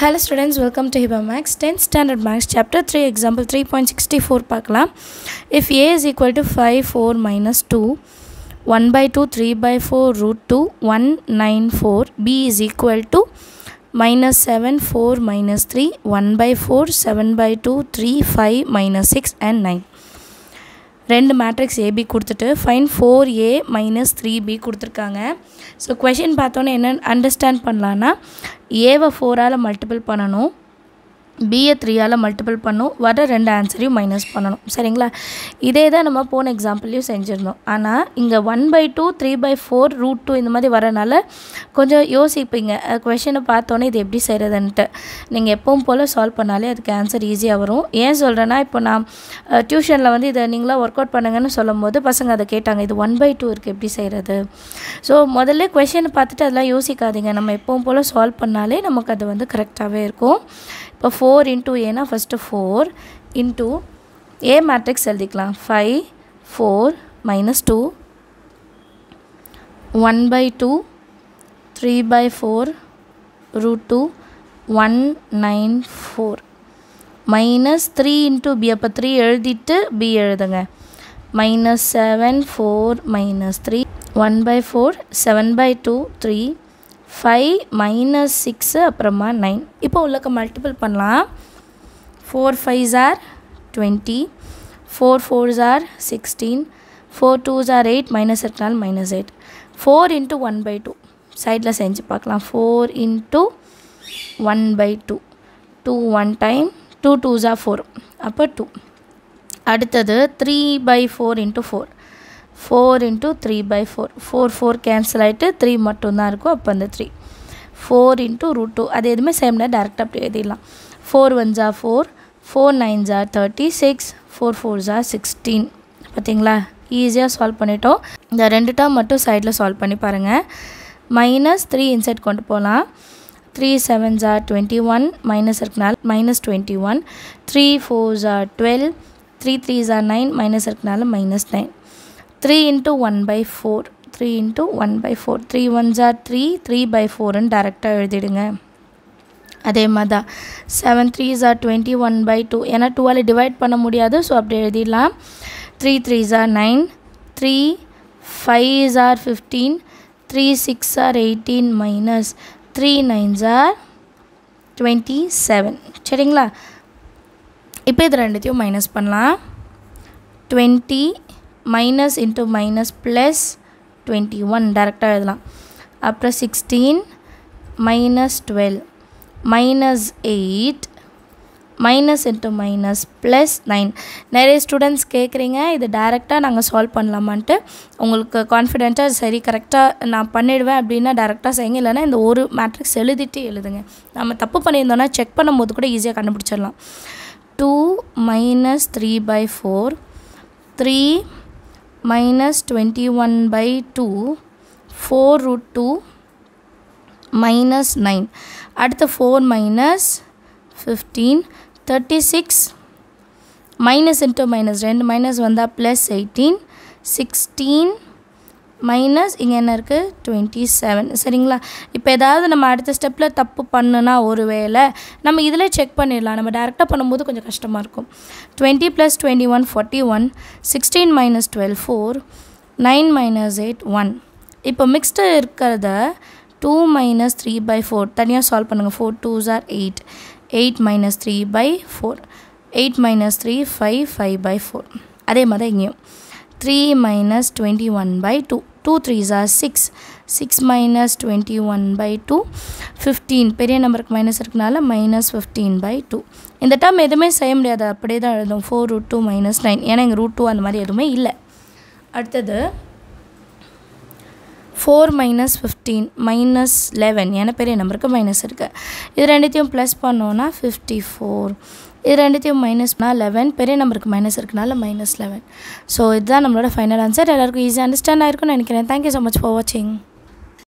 Hello students, welcome to Hiba Max 10th standard max chapter 3 example 3.64 பார்க்கலாம் if a is equal to 5 4 minus 2 1 by 2 3 by 4 root 2 1 9 4 b is equal to minus 7 4 minus 3 1 by 4 7 by 2 3 5 minus 6 and 9 ரெண்டு matrix AB கொடுத்துட்டு fine four A minus three B கொடுத்துருக்காங்க. So question பார்த்தோன்னே என்ன understand பண்ணலான்னா ஏவை ஃபோரால் multiple பண்ணணும். BA த்ரீயால் மல்டிபிள் பண்ணும். வர ரெண்டு ஆன்சரையும் மைனஸ் பண்ணணும். சரிங்களா? இதே தான் நம்ம போன எக்ஸாம்பிள்லையும் செஞ்சுருந்தோம். ஆனால் இங்கே one by two three by four root two இந்த மாதிரி வரனால கொஞ்சம் யோசிப்பீங்க. கொஷினை பார்த்தோன்னே இது எப்படி செய்கிறதுன்ட்டு நீங்கள் எப்பவும் போல் சால்வ் பண்ணாலே அதுக்கு ஆன்சர் ஈஸியாக வரும். ஏன் சொல்கிறேன்னா இப்போ நான் டியூஷனில் வந்து இதை நீங்களாம் ஒர்க் அவுட் பண்ணுங்கன்னு சொல்லும் போது பசங்க அதை கேட்டாங்க இது ஒன் பை டூ இருக்குது எப்படி செய்கிறது ஸோ முதல்ல கொஷினை பார்த்துட்டு அதெல்லாம் யோசிக்காதீங்க. நம்ம எப்பவும் போல் சால்வ் பண்ணாலே நமக்கு அது வந்து கரெக்டாகவே இருக்கும். இப்போ ஃபோர் இன்ட்டு ஏன்னா first four into A matrix எழுதிக்கலாம். Five four minus two one by two three by four root two one nine four minus three into B அப்போ த்ரீ எழுதிட்டு பி எழுதுங்க. Minus seven four minus three one by four seven by two three five minus six அப்புறமா nine இப்போ உள்ளக்க multiple பண்ணலாம். Four five are twenty four fours are sixteen four twos are eight minus இருக்கனால minus eight four into one by two சைடில் செஞ்சு பார்க்கலாம். Four into one by two two one time two twos four அப்போ two அடுத்தது three by four into four four into three by four four four cancel ஆகிட்டு three மட்டும்தான் இருக்கும். அப்போ அந்த three four into root two அது எதுவுமே சேம்னா டேரெக்டாக அப்படி எழுதிடலாம். ஃபோர் ஒன் ஜா ஃபோர் ஃபோர் நைன் ஜா தேர்ட்டி சிக்ஸ் ஃபோர் ஃபோர் ஜா சிக்ஸ்டீன் பார்த்தீங்களா? ஈஸியாக சால்வ் பண்ணிட்டோம். இந்த ரெண்டு டேர்ம் மட்டும் சைடில் சால்வ் பண்ணி பாருங்கள் மைனஸ் த்ரீ இன்சைட் கொண்டு போகலாம். த்ரீ செவன் ஜா டுவெண்ட்டி ஒன் மைனஸ் இருக்கனால minus twenty one three four ஜா டுவெல் த்ரீ த்ரீ ஜா நைன் மைனஸ் இருக்கனால minus nine three into one by four three into one by four. Three one jar three three by ஃபோர்னு டேரெக்டாக எழுதிடுங்க. அதே மாதிரி தான். Seven three ஜார் டுவெண்ட்டி ஒன் பை டூ ஏன்னா டூவால் டிவைட் பண்ண முடியாது ஸோ அப்படி எழுதிடலாம். த்ரீ த்ரீ ஜார் nine three five jar fifteen three six are eighteen minus three nine jar twenty seven சரிங்களா? இப்போ இது ரெண்டுத்தையும் மைனஸ் பண்ணலாம். Twenty minus into minus plus twenty one டேரெக்டாக எழுதலாம். அப்புறம் sixteen minus twelve minus eight minus into minus plus nine நிறைய students கேட்குறீங்க இது டேரெக்டாக நாங்கள் சால்வ் பண்ணலாமான்ட்டு உங்களுக்கு கான்ஃபிடென்ட்டாக சரி கரெக்டாக நான் பண்ணிடுவேன் அப்படின்னா டேரெக்டாக செய்யுங்க. இல்லைனா இந்த ஒரு மேட்ரிக்ஸ் எழுதிட்டு எழுதுங்க. நம்ம தப்பு பண்ணியிருந்தோன்னா செக் பண்ணும்போது கூட ஈஸியாக கண்டுபிடிச்சிடலாம். Two minus three by four three minus 21 by 2 4 root 2 minus 9 அடுத்த 4 minus 15 36 minus into minus 2 minus வந்தா plus 18 16 மைனஸ் இங்கே என்ன இருக்குது டுவெண்ட்டி செவன் சரிங்களா? இப்போ ஏதாவது நம்ம அடுத்த ஸ்டெப்பில் தப்பு பண்ணுனா ஒரு வேளை நம்ம இதில் செக் பண்ணிடலாம். நம்ம டேரெக்டாக பண்ணும்போது கொஞ்சம் கஷ்டமாக இருக்கும். Twenty plus twenty one forty one sixteen minus twelve four nine minus eight one இப்போ மிக்ஸ்டு இருக்கிறத two minus three by four தனியாக சால்வ் பண்ணுங்கள் four twos are eight eight minus three by four eight minus three five five by four அதே மாதிரி இங்கேயும். Three minus twenty one by two two threes are six six minus twenty one by two fifteen பெரிய நம்பருக்கு minus இருக்கனால minus fifteen by two இந்த term எதுவுமே செய்ய முடியாது. அப்படியே தான் எழுதும். Four root two minus nine ஏன்னா இங்கே ரூட் டூ அந்த மாதிரி எதுவுமே இல்லை. அடுத்தது four minus fifteen minus eleven ஏன்னா பெரிய நம்பருக்கு மைனஸ் இருக்குது இது ரெண்டுத்தையும் ப்ளஸ் பண்ணோன்னா ஃபிஃப்டி ஃபோர் இது ரெண்டுத்தையும் மைனஸ் பண்ணால் லெவன் பெரிய நம்பருக்கு மைனஸ் இருக்கனால மைனஸ் லெவன் ஸோ இதுதான் நம்மளோட ஃபைனல் ஆன்சர் எல்லாருக்கும் ஈஸியாக அண்டர்ஸ்டாண்ட் ஆயிருக்கும்னு நினைக்கிறேன். தேங்க்யூ ஸோ மச் ஃபார் வாட்சிங்